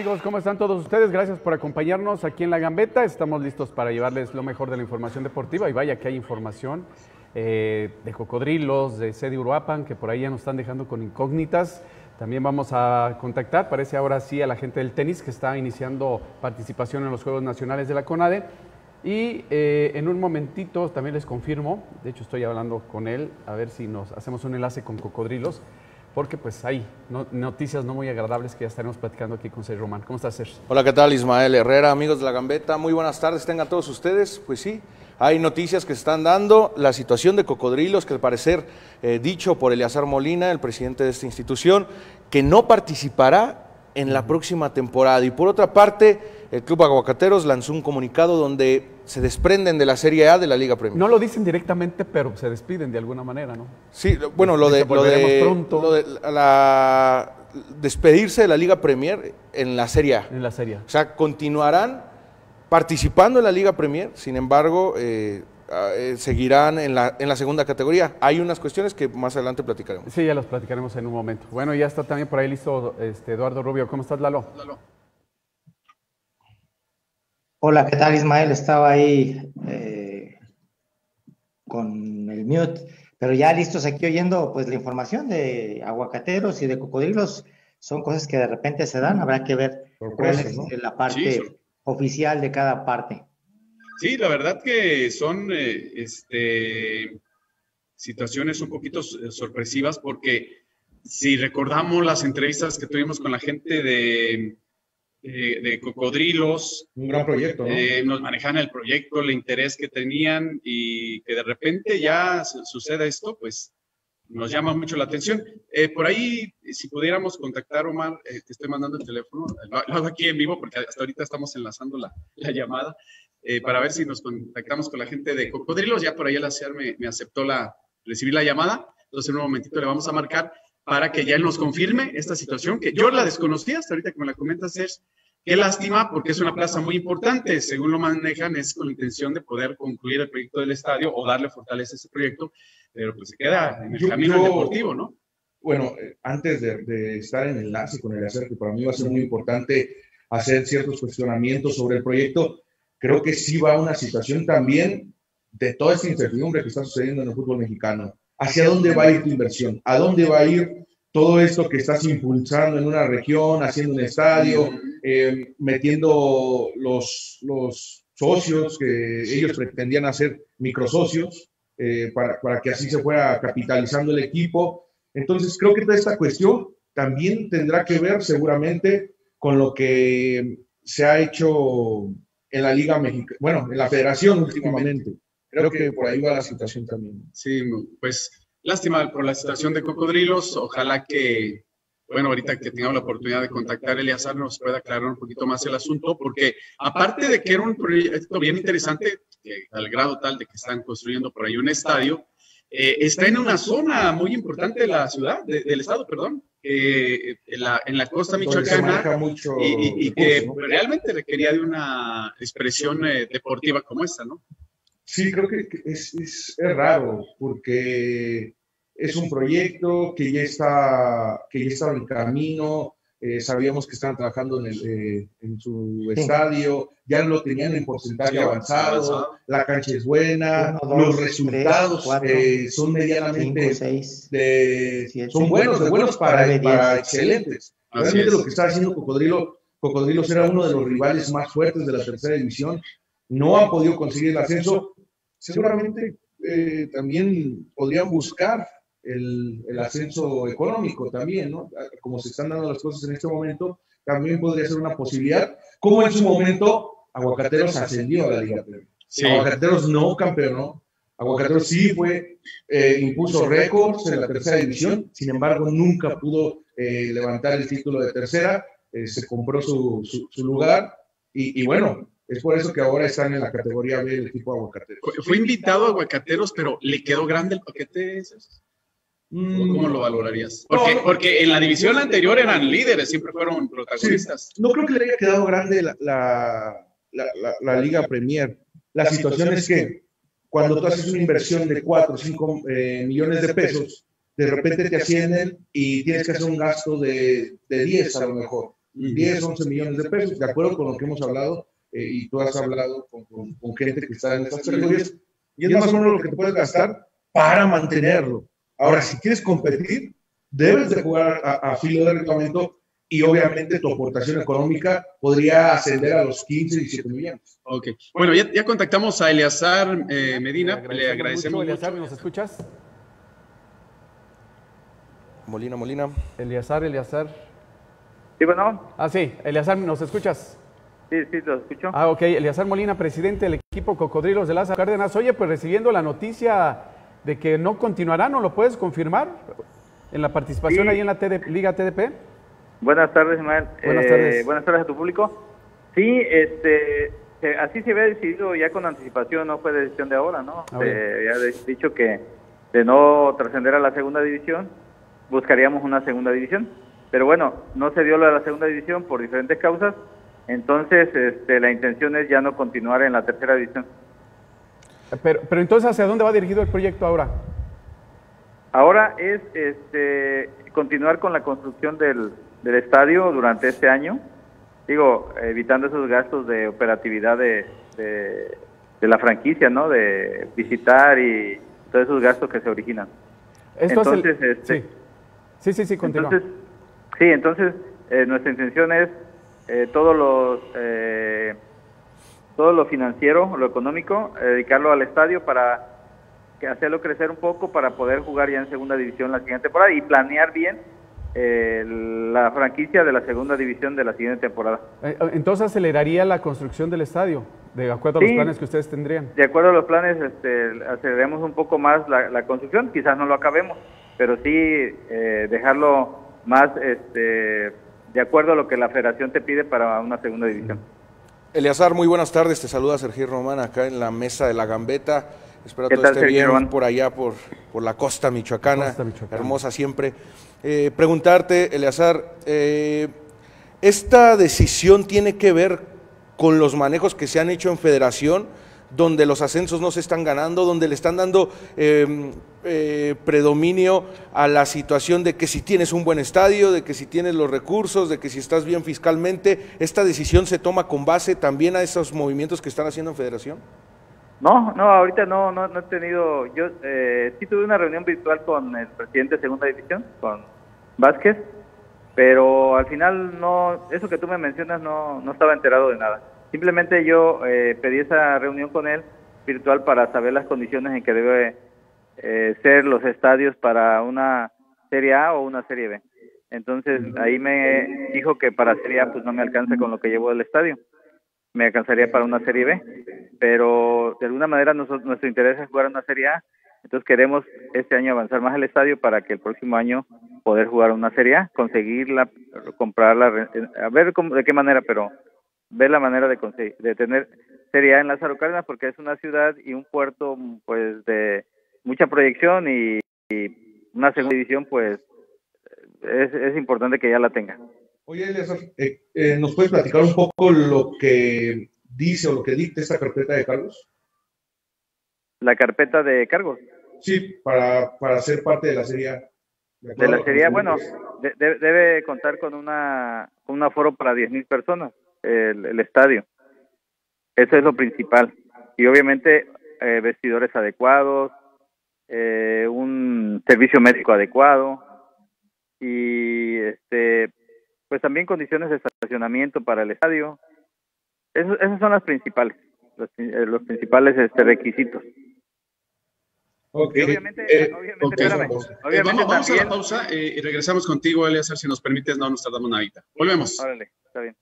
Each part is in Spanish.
Amigos, ¿cómo están todos ustedes? Gracias por acompañarnos aquí en La Gambeta. Estamos listos para llevarles lo mejor de la información deportiva y vaya que hay información eh, de cocodrilos, de Sedi Uruapan, que por ahí ya nos están dejando con incógnitas. También vamos a contactar, parece ahora sí, a la gente del tenis que está iniciando participación en los Juegos Nacionales de la CONADE. Y eh, en un momentito también les confirmo, de hecho estoy hablando con él, a ver si nos hacemos un enlace con cocodrilos porque pues hay noticias no muy agradables que ya estaremos platicando aquí con Sergio Román. ¿Cómo estás, Sergio? Hola, ¿qué tal? Ismael Herrera, amigos de La Gambeta. Muy buenas tardes, tengan todos ustedes. Pues sí, hay noticias que se están dando. La situación de cocodrilos, que al parecer, eh, dicho por Eleazar Molina, el presidente de esta institución, que no participará en la próxima temporada. Y por otra parte, el Club Aguacateros lanzó un comunicado donde se desprenden de la Serie A de la Liga Premier. No lo dicen directamente, pero se despiden de alguna manera, ¿no? Sí, bueno, lo de, lo de, pronto. la, despedirse de la Liga Premier en la Serie A. En la Serie A. O sea, continuarán participando en la Liga Premier, sin embargo, eh, eh, seguirán en la, en la segunda categoría. Hay unas cuestiones que más adelante platicaremos. Sí, ya las platicaremos en un momento. Bueno, ya está también por ahí listo este, Eduardo Rubio. ¿Cómo estás, Lalo? Lalo. Hola, ¿qué tal Ismael? Estaba ahí eh, con el mute, pero ya listos aquí oyendo pues la información de aguacateros y de cocodrilos. Son cosas que de repente se dan, habrá que ver cuál es la parte oficial de cada parte. Sí, la verdad que son eh, este, situaciones un poquito sorpresivas porque si recordamos las entrevistas que tuvimos con la gente de de cocodrilos. Un gran proyecto, ¿no? Eh, nos manejan el proyecto, el interés que tenían y que de repente ya suceda esto, pues nos llama mucho la atención. Eh, por ahí, si pudiéramos contactar, Omar, eh, te estoy mandando el teléfono, lo, hago aquí en vivo porque hasta ahorita estamos enlazando la, la llamada, para ver si nos contactamos con la gente de Cocodrilos. Ya por ahí el ACEAR me, me aceptó la, recibir la llamada, entonces en un momentito le vamos a marcar para que ya él nos confirme esta situación, que yo la desconocía hasta ahorita que me la comentas, es qué lástima, porque es una plaza muy importante, según lo manejan, es con la intención de poder concluir el proyecto del estadio o darle fortaleza a ese proyecto, pero pues se queda en el camino deportivo, ¿no? Bueno, eh, antes de, estar en enlace con el hacer, que para mí va a ser muy importante hacer ciertos cuestionamientos sobre el proyecto, creo que sí va a una situación también de toda esta incertidumbre que está sucediendo en el fútbol mexicano. Hacia dónde va a ir tu inversión, a dónde va a ir todo esto que estás impulsando en una región, haciendo un estadio, eh, metiendo los, los socios que ellos pretendían hacer microsocios, eh, para, para que así se fuera capitalizando el equipo. Entonces, creo que toda esta cuestión también tendrá que ver seguramente con lo que se ha hecho en la Liga Mexicana, bueno, en la federación últimamente. Creo que por ahí va la situación también. Sí, pues lástima por la situación de Cocodrilos. Ojalá que, bueno, ahorita que tengamos la oportunidad de contactar a Eliazar nos pueda aclarar un poquito más el asunto, porque aparte de que era un proyecto bien interesante, al grado tal de que están construyendo por ahí un estadio, eh, está en una zona muy importante de la ciudad, del estado, perdón, en, la, en, la, costa michoacana y, que realmente requería de una expresión eh, deportiva como esta, ¿no? Sí, creo que es, es, raro porque es un proyecto que ya está, que ya está en camino. Eh, sabíamos que estaban trabajando en, el, eh, en su estadio, ya lo tenían en porcentaje avanzado, la cancha es buena, los resultados eh, son medianamente de, son buenos, de buenos para, para excelentes. Realmente lo que está haciendo Cocodrilo, Cocodrilos era uno de los rivales más fuertes de la tercera división, no han podido conseguir el ascenso, seguramente eh, también podrían buscar el, ascenso económico también, ¿no? Como se están dando las cosas en este momento, también podría ser una posibilidad, como en su momento Aguacateros ascendió a la Liga Aguacateros no campeonó, Aguacateros sí fue, eh, impuso récords en la tercera división, sin embargo nunca pudo eh, levantar el título de tercera, se compró su, su, lugar y, y bueno, es por eso que ahora están en la categoría B del equipo Aguacateros. Fue invitado a Aguacateros, pero ¿le quedó grande el paquete? ¿Cómo lo valorarías? Porque, porque en la división anterior eran líderes, siempre fueron protagonistas. No creo que le haya quedado grande la, la, la, Liga Premier. La, situación es que cuando tú haces una inversión de 4 o 5 eh, millones de pesos, de repente te ascienden y tienes que hacer un gasto de, de 10 a lo mejor. 10, 11 millones de pesos, de acuerdo con lo que hemos hablado, eh, y tú has hablado con, con, gente que está en esas categorías, y es más o menos lo que te puedes gastar para mantenerlo. Ahora, si quieres competir, debes de jugar a, a filo de reglamento y obviamente tu aportación económica podría ascender a los 15, 17 millones. Ok. Bueno, ya, ya contactamos a Eleazar eh, Medina. Le agradecemos. mucho. Eleazar, ¿nos escuchas? Molina, Molina. Eleazar, Eleazar. Sí, bueno. Ah, sí. Eleazar, ¿nos escuchas? Sí, sí, lo escucho. Ah, ok. Eleazar Molina, presidente del equipo Cocodrilos de Lázaro Cárdenas. Oye, pues recibiendo la noticia de que no continuará, ¿no lo puedes confirmar? En la participación Sí. ahí en la TD Liga TDP. Buenas tardes, Ismael. Buenas Eh, tardes. buenas tardes a tu público. Sí, este, así se había decidido ya con anticipación, no fue decisión de ahora, ¿no? Se bien. había dicho que de no trascender a la segunda división, buscaríamos una segunda división. Pero bueno, no se dio lo de la segunda división por diferentes causas, entonces este, la intención es ya no continuar en la tercera división. Pero, pero entonces, ¿hacia dónde va dirigido el proyecto ahora? Ahora es este, continuar con la construcción del, del estadio durante este año, digo, evitando esos gastos de operatividad de, de, de la franquicia, ¿no? De visitar y todos esos gastos que se originan. Esto es el- Entonces, este- sí. sí, sí, sí, continúa. Entonces, sí, entonces eh, nuestra intención es eh, todos los eh, todo lo financiero, lo económico, eh, dedicarlo al estadio para hacerlo crecer un poco para poder jugar ya en segunda división la siguiente temporada y planear bien eh, la franquicia de la segunda división de la siguiente temporada. Eh, Entonces aceleraría la construcción del estadio, de acuerdo a los planes que ustedes tendrían. De acuerdo a los planes, este, aceleremos un poco más la, la construcción, quizás no lo acabemos, pero sí eh, dejarlo más este, de acuerdo a lo que la federación te pide para una segunda división. Eleazar, muy buenas tardes. Te saluda Sergio Román acá en la mesa de la Gambeta. Espero ¿Qué todo tal, esté Sergio bien Román? por allá, por, por la costa michoacana. Costa michoacana. Hermosa siempre. Eh, preguntarte, Eleazar, eh, ¿esta decisión tiene que ver con los manejos que se han hecho en federación, donde los ascensos no se están ganando, donde le están dando eh, eh, predominio a la situación de que si tienes un buen estadio, de que si tienes los recursos, de que si estás bien fiscalmente, ¿esta decisión se toma con base también a esos movimientos que están haciendo en federación? No, no, ahorita no, no, no he tenido. Yo eh, sí tuve una reunión virtual con el presidente de Segunda División, con Vázquez, pero al final no, eso que tú me mencionas no, no estaba enterado de nada. Simplemente yo eh, pedí esa reunión con él virtual para saber las condiciones en que debe eh, ser los estadios para una Serie A o una Serie B. Entonces ahí me dijo que para Serie A pues no me alcanza con lo que llevo del estadio. Me alcanzaría para una Serie B, pero de alguna manera nosotros, nuestro interés es jugar una Serie A, entonces queremos este año avanzar más el estadio para que el próximo año poder jugar una Serie A, conseguirla, comprarla, re- a ver cómo, de qué manera, pero ver la manera de conseguir, de tener Serie A en Lázaro Cárdenas porque es una ciudad y un puerto pues de mucha proyección y, y una segunda división pues es, es importante que ya la tenga. Oye, Eleazar, eh, eh, ¿nos puedes platicar un poco lo que dice o lo que dicta esta carpeta de cargos? La carpeta de cargos. Sí, para, para ser parte de la Serie A. de la serie, A, bueno, de- de- debe contar con una con un aforo para 10.000 personas, el, el estadio. Eso es lo principal. Y obviamente eh, vestidores adecuados, eh, un servicio médico adecuado y este pues también condiciones de estacionamiento para el estadio. Eso- esos son las principales, los, eh, los principales este, requisitos. Ok, Y obviamente, eh, obviamente, espérame, obviamente vamos, vamos a la pausa y regresamos contigo, Eleazar, si nos permites, no nos tardamos nadita. Volvemos. órale, está bien.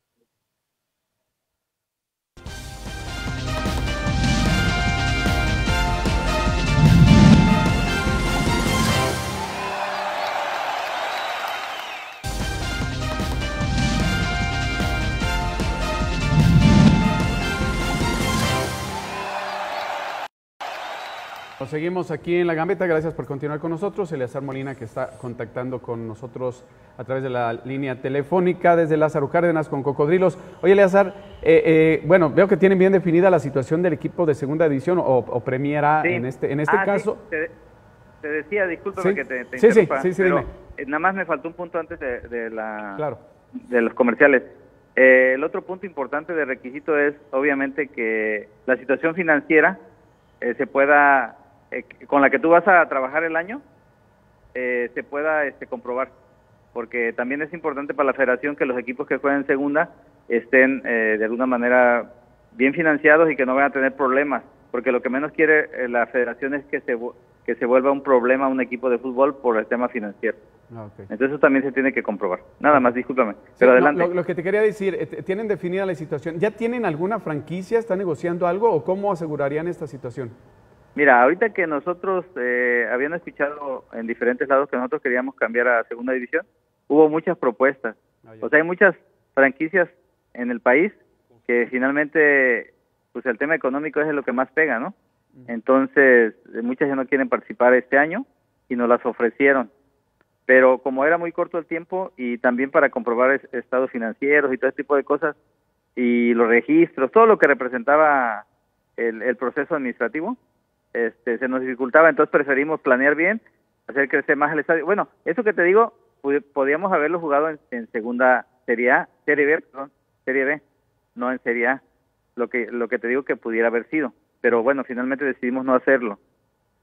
Nos seguimos aquí en La Gambeta, gracias por continuar con nosotros. Eleazar Molina que está contactando con nosotros a través de la línea telefónica desde Lázaro Cárdenas con Cocodrilos. Oye Eleazar, eh, eh, bueno, veo que tienen bien definida la situación del equipo de segunda división o, o Premier A Sí. en este, en este Ah, sí, caso. te, te decía, discúlpame Sí. que te, te Sí, sí, interrumpa, sí, sí, dime. nada más me faltó un punto antes de, de la Claro. de los comerciales. Eh, el otro punto importante de requisito es, obviamente, que la situación financiera eh, se pueda, eh, con la que tú vas a trabajar el año, eh, se pueda este, comprobar. Porque también es importante para la federación que los equipos que juegan en segunda estén eh, de alguna manera bien financiados y que no vayan a tener problemas. Porque lo que menos quiere eh, la federación es que se, que se vuelva un problema un equipo de fútbol por el tema financiero. Ah. Entonces eso también se tiene que comprobar. Nada más, discúlpame. Sí, Pero no, adelante. lo, lo que te quería decir, eh, ¿tienen definida la situación? ¿Ya tienen alguna franquicia? ¿Están negociando algo o cómo asegurarían esta situación? Mira, ahorita que nosotros eh, habían escuchado en diferentes lados que nosotros queríamos cambiar a segunda división, hubo muchas propuestas. Ah. O sea, hay muchas franquicias en el país que finalmente, pues el tema económico es lo que más pega, ¿no? Entonces, eh, muchas ya no quieren participar este año y nos las ofrecieron. Pero como era muy corto el tiempo y también para comprobar es- estados financieros y todo ese tipo de cosas y los registros, todo lo que representaba el, el proceso administrativo, este, se nos dificultaba, entonces preferimos planear bien, hacer crecer más el estadio. Bueno, eso que te digo, podíamos haberlo jugado en, en segunda Serie A, Serie B, perdón, Serie B, no en Serie A, lo que, lo que te digo que pudiera haber sido. Pero bueno, finalmente decidimos no hacerlo,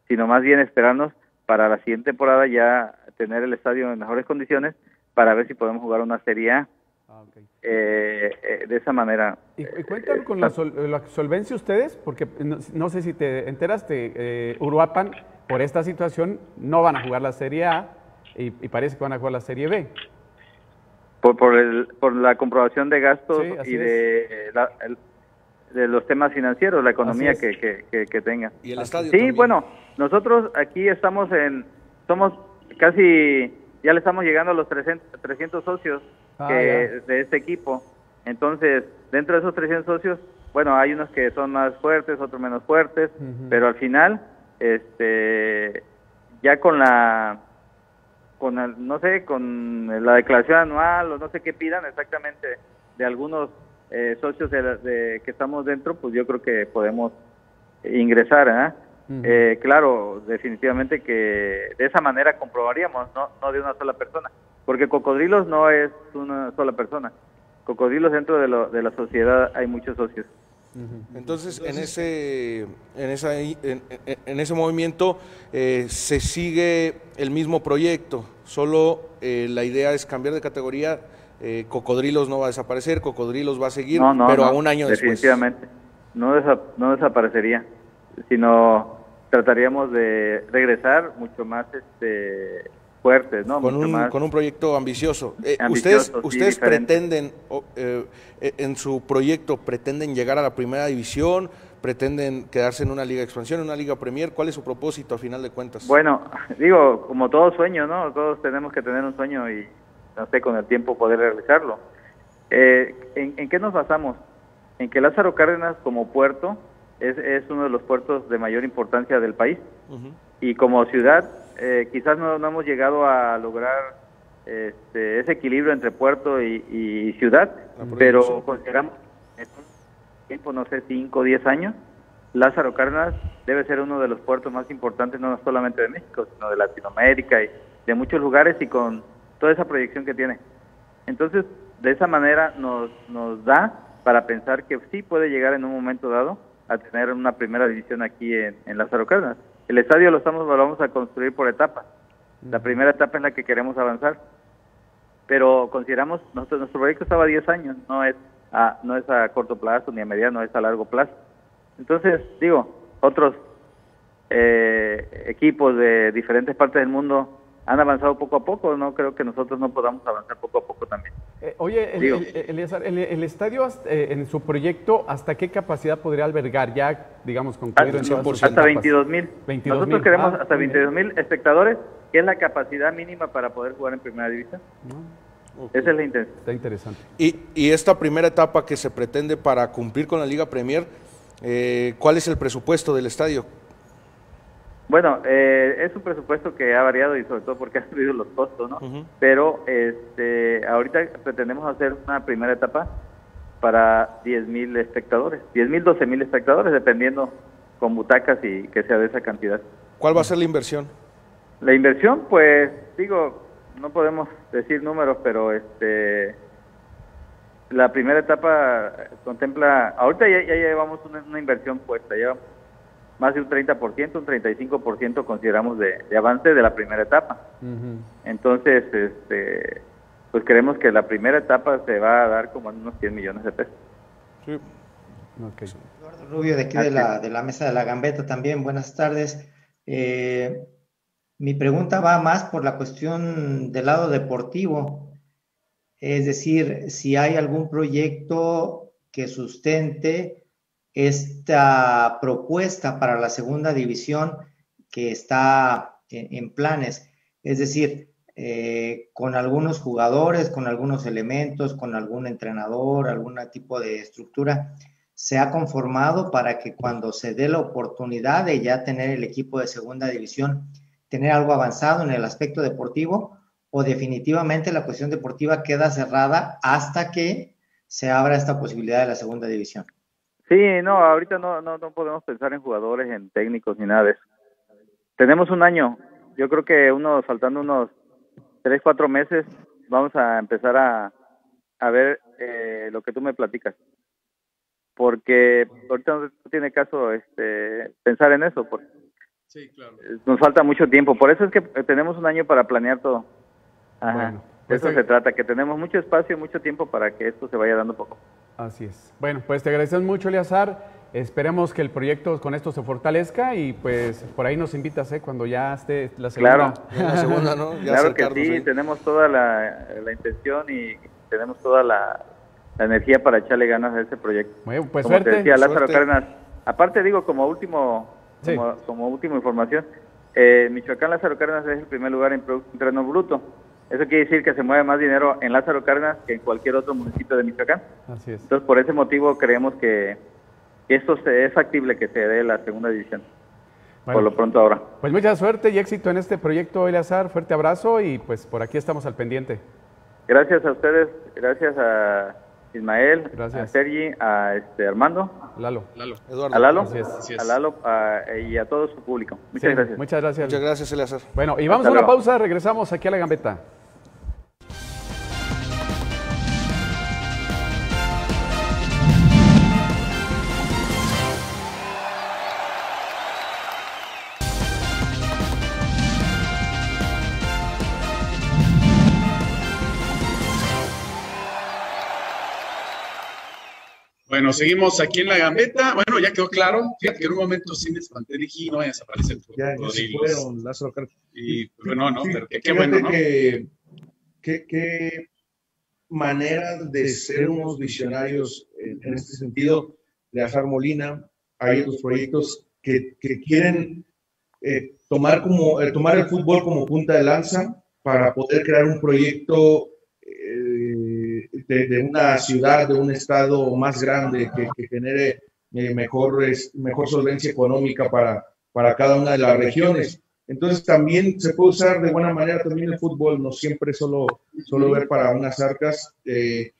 sino más bien esperarnos para la siguiente temporada ya tener el estadio en mejores condiciones para ver si podemos jugar una Serie A Ah, eh, eh, de esa manera. ¿Y, y cuentan con la, sol- la solvencia ustedes? Porque no, no sé si te enteraste, eh, Uruapan, por esta situación, no van a jugar la Serie A y, y parece que van a jugar la Serie B. por por, el, por la comprobación de gastos Sí, y de, la- el- de los temas financieros, la economía que, que, que, que tenga. Y el estadio Sí, también. bueno, nosotros aquí estamos en, somos casi, ya le estamos llegando a los 300, 300 socios Ah, que- de este equipo. Entonces, dentro de esos 300 socios, bueno, hay unos que son más fuertes, otros menos fuertes, pero al final, este, ya con la, con el- no sé, con la declaración anual o no sé qué pidan exactamente de algunos eh, socios de, de- que estamos dentro, pues yo creo que podemos ingresar. Ujú. Eh, claro, definitivamente que de esa manera comprobaríamos, no, no de una sola persona, porque Cocodrilos no es una sola persona. Cocodrilos dentro de, lo- de la sociedad hay muchos socios. Entonces, en ese, en esa, en, ese movimiento eh, se sigue el mismo proyecto, solo eh, la idea es cambiar de categoría. eh, Cocodrilos no va a desaparecer, Cocodrilos va a seguir, No, no, pero no, a un año después. definitivamente. No, no desaparecería, sino trataríamos de regresar mucho más este fuertes, ¿no? Con mucho un, más con un proyecto ambicioso. Eh, Ambicioso, ustedes ustedes pretenden, eh, eh, en su proyecto, pretenden llegar a la primera división, pretenden quedarse en una liga de expansión, en una liga premier. ¿Cuál es su propósito a final de cuentas? Bueno, digo, como todo sueño, ¿no? Todos tenemos que tener un sueño y, no sé, con el tiempo poder realizarlo. Eh, ¿en, en qué nos basamos? En que Lázaro Cárdenas como puerto es, es uno de los puertos de mayor importancia del país Ujú. y como ciudad eh, quizás no, no hemos llegado a lograr este, ese equilibrio entre puerto y, y ciudad, pero consideramos que en un tiempo, no sé, 5 o 10 años, Lázaro Cárdenas debe ser uno de los puertos más importantes, no solamente de México, sino de Latinoamérica y de muchos lugares y con toda esa proyección que tiene. Entonces, de esa manera nos, nos da para pensar que sí puede llegar en un momento dado a tener una primera división aquí en, en Lázaro Cárdenas. El estadio lo estamos lo vamos a construir por etapas. La primera etapa es la que queremos avanzar, pero consideramos nuestro, nuestro proyecto estaba a 10 años, no es a, no es a corto plazo ni a mediano, es a largo plazo. Entonces, digo, otros eh, equipos de diferentes partes del mundo han avanzado poco a poco, no creo que nosotros no podamos avanzar poco a poco también. Eh, oye, el, el- el- Eleazar, el- el estadio hasta- eh, en su proyecto, ¿hasta qué capacidad podría albergar? Ya, digamos, concluido en Hasta etapas. 22 mil. 22,000. Nosotros queremos Ah, hasta muy bien. 22 mil espectadores, que es la capacidad mínima para poder jugar en primera división. Esa es la intención. Está interesante. Y, y esta primera etapa que se pretende para cumplir con la Liga Premier, eh, ¿cuál es el presupuesto del estadio? Bueno, eh, es un presupuesto que ha variado y sobre todo porque han subido los costos, ¿no? Pero este, ahorita pretendemos hacer una primera etapa para 10 mil espectadores, 10 mil, 12 mil espectadores, dependiendo con butacas y que sea de esa cantidad. ¿Cuál va a ser la inversión? La inversión, pues, digo, no podemos decir números, pero este, la primera etapa contempla, ahorita ya, ya llevamos una, una inversión puesta, llevamos más de un 30%, un 35% consideramos de, de avance de la primera etapa. Ujú. Entonces, este, pues creemos que la primera etapa se va a dar como en unos 100 millones de pesos. Sí. Ok. Eduardo Rubio, de aquí de la, de la mesa de la Gambeta también, buenas tardes. Eh, mi pregunta va más por la cuestión del lado deportivo, es decir, si hay algún proyecto que sustente esta propuesta para la segunda división que está en, planes, es decir, eh, con algunos jugadores, con algunos elementos, con algún entrenador, algún tipo de estructura se ha conformado para que cuando se dé la oportunidad de ya tener el equipo de segunda división, tener algo avanzado en el aspecto deportivo o definitivamente la cuestión deportiva queda cerrada hasta que se abra esta posibilidad de la segunda división. Sí, no, ahorita no, no, no podemos pensar en jugadores, en técnicos ni nada de eso. Tenemos un año, yo creo que unos, faltando unos tres, cuatro meses, vamos a empezar a, a ver eh, lo que tú me platicas. Porque ahorita no tiene caso este, pensar en eso, porque Sí, claro. nos falta mucho tiempo. Por eso es que tenemos un año para planear todo. Ajá. Bueno, de pues eso se trata, que tenemos mucho espacio y mucho tiempo para que esto se vaya dando poco. Así es. Bueno, pues te agradecemos mucho, Eleazar. Esperemos que el proyecto con esto se fortalezca y pues por ahí nos invitas ¿eh? cuando ya esté la segunda. Claro. La segunda, ¿no? Ya claro que sí, ahí. tenemos toda la, la intención y tenemos toda la, la energía para echarle ganas a ese proyecto. Bueno, pues como suerte. te decía Lázaro Suerte. Cárdenas, aparte digo como último, Sí. como, como última información, eh, Michoacán Lázaro Cárdenas es el primer lugar en Producto Interno Bruto. Eso quiere decir que se mueve más dinero en Lázaro Cárdenas que en cualquier otro municipio de Michoacán. Así es. Entonces, por ese motivo creemos que esto se, es factible que se dé la segunda división, Bueno, por lo pronto ahora. pues mucha suerte y éxito en este proyecto, Eleazar. Fuerte abrazo y pues por aquí estamos al pendiente. Gracias a ustedes, gracias a Ismael, Gracias. a Sergi, a este Armando, Lalo. Lalo. Eduardo. a Lalo, a Lalo a- y a todo su público. Muchas Sí, gracias. Muchas gracias. Muchas gracias, Eleazar. Bueno, y vamos Hasta a una luego. pausa, regresamos aquí a la gambeta. Bueno, seguimos aquí en la gambeta. Bueno, ya quedó claro. Fíjate que en un momento sí me espanté, dije, no vayas a aparecer tus Ya, ya se fueron, Lázaro Cárdenas. Y bueno, no, Sí, pero qué, bueno, ¿no? que- que- qué manera de ser unos visionarios en, en este sentido de Azar Molina. Hay otros proyectos que, que quieren eh, tomar, como, eh, tomar el fútbol como punta de lanza para poder crear un proyecto de, una ciudad, de un estado más grande que, que genere eh, mejores, mejor solvencia económica para, para cada una de las regiones. Entonces también se puede usar de buena manera también el fútbol, no siempre solo, solo ver para unas arcas. Eh,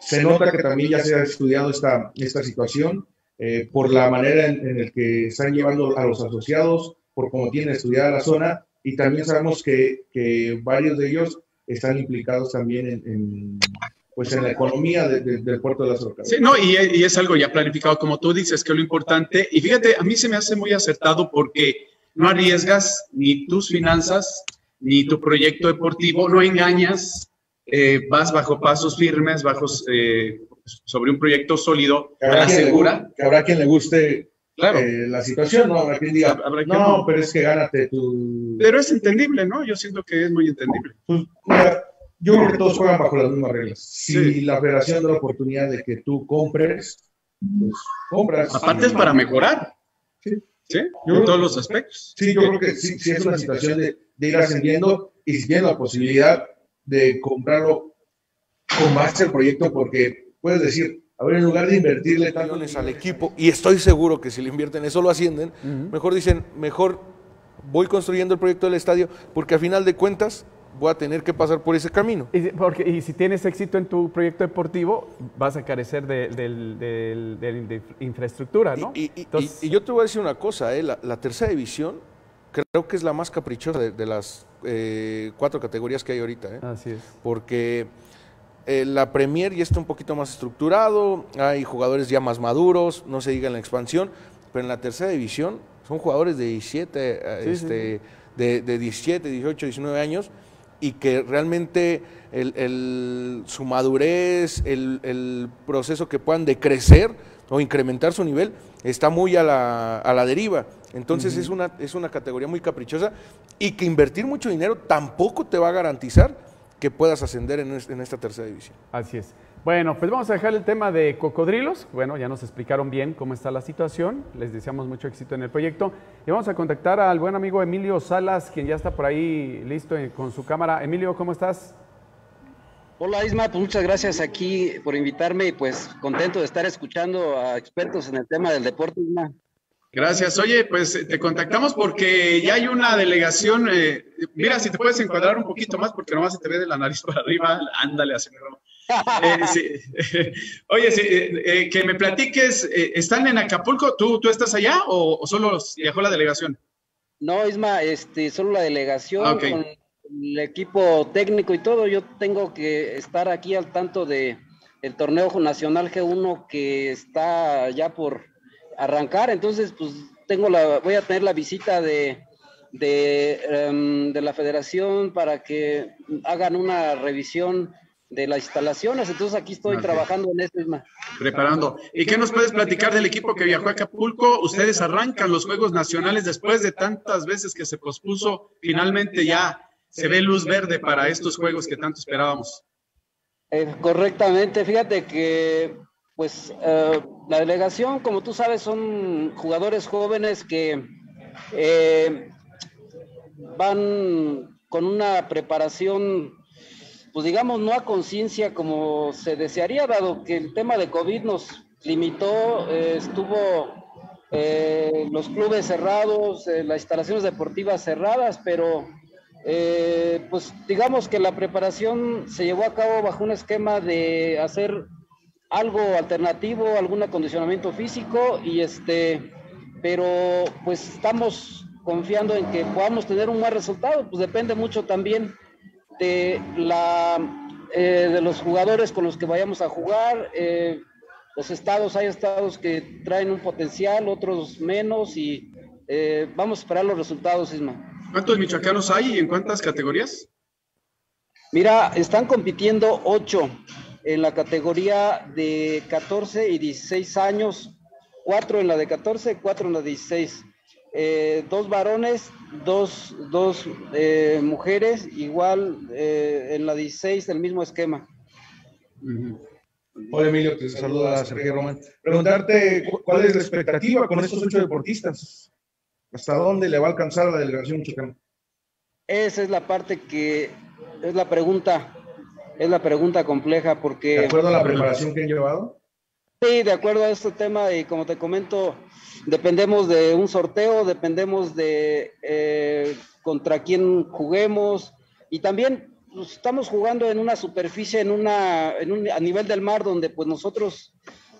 se nota que también ya se ha estudiado esta, esta situación eh, por la manera en, en la que están llevando a los asociados, por cómo tienen estudiada la zona y también sabemos que, que varios de ellos están implicados también en, en, pues en la economía de- de- del puerto de las Rocas. Sí, no, y, y es algo ya planificado, como tú dices, que es lo importante. Y fíjate, a mí se me hace muy acertado porque no arriesgas ni tus finanzas, ni tu proyecto deportivo, no engañas, eh, vas bajo pasos firmes, bajo, eh, sobre un proyecto sólido, Que a habrá, la le, segura. gu- que habrá quien le guste Claro, eh, la situación, ¿no? Habrá quien diga, Habrá no, no. pero es que gánate tu... pero es entendible, ¿no? Yo siento que es muy entendible. Pues, mira, yo creo que todos juegan bajo las mismas reglas. Si Sí. la federación da la oportunidad de que tú compres, pues compras. Aparte es para mejorar. Sí. ¿Sí? Yo- en todos los aspectos. Sí, yo creo que sí, sí es una situación de, de ir ascendiendo y si tienes la posibilidad de comprarlo con base al proyecto, porque puedes decir, a ver, en lugar de invertirle tanto millones al equipo y estoy seguro que si le invierten eso lo ascienden, mejor dicen, mejor voy construyendo el proyecto del estadio porque a final de cuentas voy a tener que pasar por ese camino. Y, si- porque, y si tienes éxito en tu proyecto deportivo, vas a carecer de, de infraestructura, ¿no? Y, y- y- Entonces- y yo te voy a decir una cosa, eh, la, la tercera división creo que es la más caprichosa de, de las eh, cuatro categorías que hay ahorita, eh, Así es. porque eh, la Premier ya está un poquito más estructurado, hay jugadores ya más maduros, no se diga en la expansión, pero en la tercera división son jugadores de 17, eh, este, De, de 17, 18, 19 años y que realmente el- el- su madurez, el, el proceso que puedan de crecer o incrementar su nivel está muy a la, a la deriva. Entonces es, una, es una categoría muy caprichosa y que invertir mucho dinero tampoco te va a garantizar que puedas ascender en, es- en esta tercera división. Así es. Bueno, pues vamos a dejar el tema de cocodrilos. Bueno, ya nos explicaron bien cómo está la situación. Les deseamos mucho éxito en el proyecto. Y vamos a contactar al buen amigo Emilio Salas, quien ya está por ahí listo con su cámara. Emilio, ¿cómo estás? Hola Isma, pues muchas gracias aquí por invitarme y pues contento de estar escuchando a expertos en el tema del deporte, Isma. Gracias. Oye, pues eh, te contactamos porque ya hay una delegación. eh, mira, si te puedes encuadrar un poquito más, porque nomás se te ve de la nariz para arriba. Ándale, así. Eh, sí. Oye, sí, eh, eh, que me platiques, ¿están en Acapulco? ¿Tú, tú estás allá o, o solo viajó la delegación? No, Isma, este, solo la delegación Ah, con el equipo técnico y todo. Yo tengo que estar aquí al tanto de el torneo nacional G1 que está ya por arrancar. Entonces, pues tengo la, voy a tener la visita de de, em, de la federación para que hagan una revisión de las instalaciones. Entonces aquí estoy trabajando en esto, Isma. Preparando. ¿Y qué nos puedes platicar del equipo que viajó a Acapulco? Ustedes arrancan los Juegos Nacionales después de tantas veces que se pospuso. Finalmente ya se ve luz verde para estos Juegos que tanto esperábamos. Eh, correctamente, fíjate que pues eh, la delegación, como tú sabes, son jugadores jóvenes que eh, van con una preparación, pues digamos, no a conciencia como se desearía, dado que el tema de COVID nos limitó, eh, estuvo los clubes cerrados, las instalaciones deportivas cerradas, pero pues digamos que la preparación se llevó a cabo bajo un esquema de hacer algo alternativo, algún acondicionamiento físico y este, pero pues estamos confiando en que podamos tener un buen resultado, pues depende mucho también de la eh, de los jugadores con los que vayamos a jugar. eh, los estados, hay estados que traen un potencial, otros menos y eh, vamos a esperar los resultados, Isma. ¿Cuántos michoacanos hay y en cuántas categorías? Mira, están compitiendo ocho en la categoría de 14 y 16 años, cuatro en la de 14, cuatro en la de 16. Eh, dos varones, dos, dos eh, mujeres, igual eh, en la 16 el mismo esquema. Hola Emilio, te saluda Sergio Román. Preguntarte cu- cuál es la expectativa con estos ocho deportistas. ¿Hasta dónde le va a alcanzar la delegación michoacana? Esa es la parte que es la pregunta, es la pregunta compleja porque... ¿De acuerdo a la preparación que han llevado? Sí, de acuerdo a este tema y como te comento, dependemos de un sorteo, dependemos de eh, contra quién juguemos y también pues, estamos jugando en una superficie, en una, en un, a nivel del mar donde pues nosotros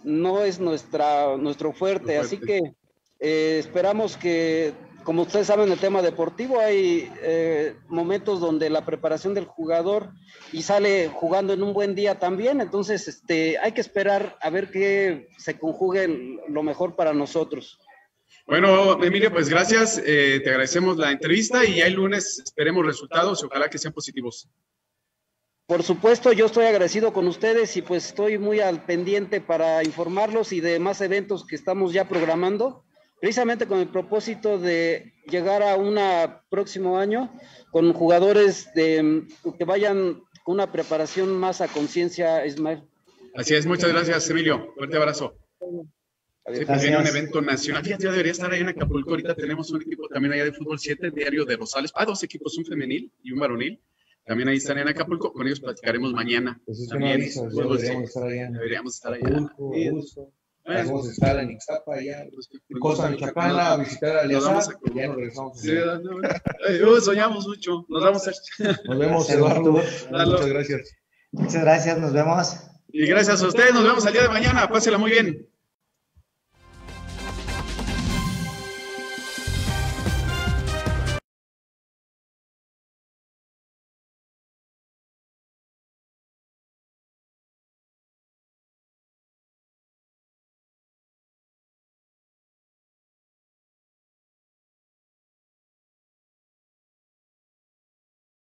no es nuestra, nuestro fuerte, así que eh, esperamos que, como ustedes saben, el tema deportivo hay eh, momentos donde la preparación del jugador y sale jugando en un buen día también, entonces este, hay que esperar a ver que se conjugue lo mejor para nosotros. Bueno, Emilio, pues gracias. eh, te agradecemos la entrevista y ya el lunes esperemos resultados y ojalá que sean positivos. Por supuesto, yo estoy agradecido con ustedes y pues estoy muy al pendiente para informarlos y de más eventos que estamos ya programando, precisamente con el propósito de llegar a un próximo año con jugadores de, que vayan con una preparación más a conciencia, Ismael. Así es, muchas gracias, Emilio. Fuerte abrazo. Sí, pues viene un evento nacional. Fíjate, yo debería estar ahí en Acapulco. Ahorita tenemos un equipo también allá de fútbol 7, diario de Rosales. Ah, dos equipos, un femenil y un varonil. También ahí están en Acapulco. Con ellos platicaremos mañana. Pues También, deberíamos 7. estar allá en Deberíamos estar allá. Acapulco, A gusto. Bueno, Vamos a estar en Ixtapa allá. pues, Costa Michoacana, a visitar a Nos vamos Alianza. Ya nos regresamos. Sí, no, no. Ay, soñamos mucho. Nos vamos a... Nos vemos, Eduardo. Muchas gracias. Muchas gracias, nos vemos. Y gracias a ustedes. Nos vemos el día de mañana. Pásela muy bien.